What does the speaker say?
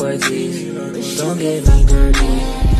like Ortiz. Don't get me dirty.